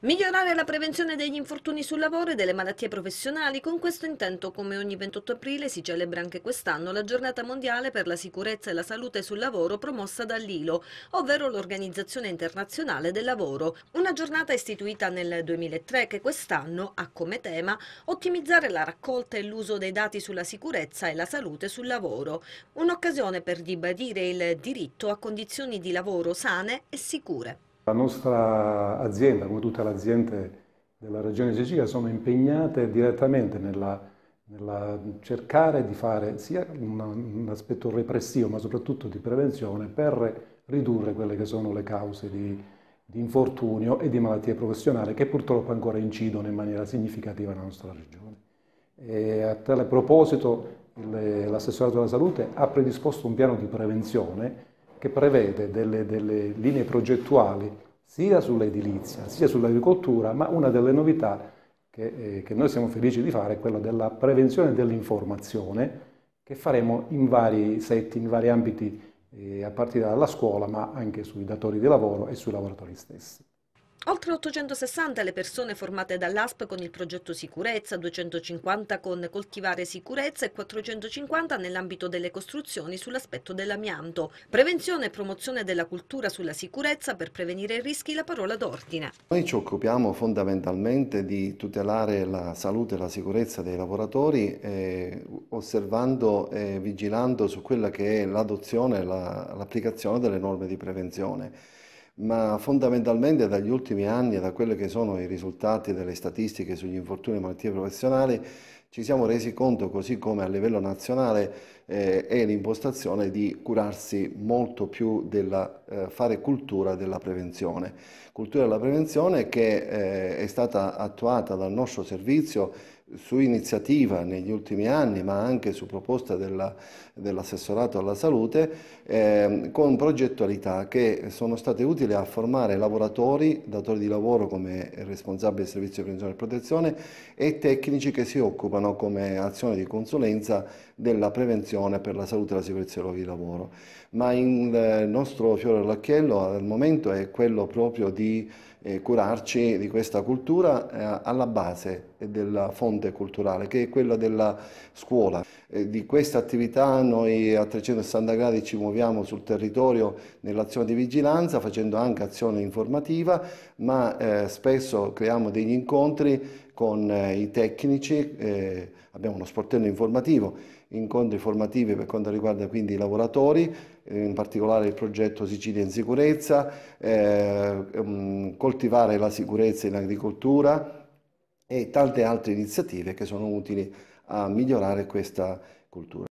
Migliorare la prevenzione degli infortuni sul lavoro e delle malattie professionali. Con questo intento, come ogni 28 aprile, si celebra anche quest'anno la giornata mondiale per la sicurezza e la salute sul lavoro promossa dall'ILO, ovvero l'Organizzazione Internazionale del Lavoro. Una giornata istituita nel 2003 che quest'anno ha come tema ottimizzare la raccolta e l'uso dei dati sulla sicurezza e la salute sul lavoro. Un'occasione per ribadire il diritto a condizioni di lavoro sane e sicure. La nostra azienda, come tutte le aziende della Regione Sicilia, sono impegnate direttamente nella, nella cercare di fare sia un, un, aspetto repressivo, ma soprattutto di prevenzione per ridurre quelle che sono le cause di, di infortunio e di malattie professionali che purtroppo ancora incidono in maniera significativa nella nostra regione. E a tale proposito l'assessorato della salute ha predisposto un piano di prevenzione che prevede delle, delle linee progettuali sia sull'edilizia sia sull'agricoltura, ma una delle novità che, eh, che, noi siamo felici di fare è quella della prevenzione dell'informazione che faremo in vari setting, in vari ambiti, eh, a partire dalla scuola, ma anche sui datori di lavoro e sui lavoratori stessi. Oltre 860 le persone formate dall'ASP con il progetto Sicurezza, 250 con Coltivare Sicurezza e 450 nell'ambito delle costruzioni sull'aspetto dell'amianto. Prevenzione e promozione della cultura sulla sicurezza per prevenire i rischi, la parola d'ordine. Noi ci occupiamo fondamentalmente di tutelare la salute e la sicurezza dei lavoratori eh, osservando e vigilando su quella che è l'adozione e l'applicazione delle norme di prevenzione ma fondamentalmente dagli ultimi anni da quelli che sono i risultati delle statistiche sugli infortuni e malattie professionali ci siamo resi conto, così come a livello nazionale, eh, è l'impostazione di curarsi molto più della eh, fare cultura della prevenzione. Cultura della prevenzione che eh, è stata attuata dal nostro servizio su iniziativa negli ultimi anni, ma anche su proposta dell'assessorato dell alla salute, eh, con progettualità che sono state utili a formare lavoratori, datori di lavoro come responsabili del servizio di prevenzione e protezione e tecnici che si occupano come azione di consulenza della prevenzione per la salute e la sicurezza di lavoro. Ma il nostro fiore all'occhiello al momento è quello proprio di eh, curarci di questa cultura eh, alla base della fonte culturale, che è quella della scuola. Eh, di questa attività noi a 360 gradi ci muoviamo sul territorio nell'azione di vigilanza, facendo anche azione informativa, ma eh, spesso creiamo degli incontri con eh, i tecnici, eh, abbiamo uno sportello informativo, incontri formativi per quanto riguarda quindi i lavoratori, in particolare il progetto Sicilia in sicurezza, eh, um, coltivare la sicurezza in agricoltura e tante altre iniziative che sono utili a migliorare questa cultura.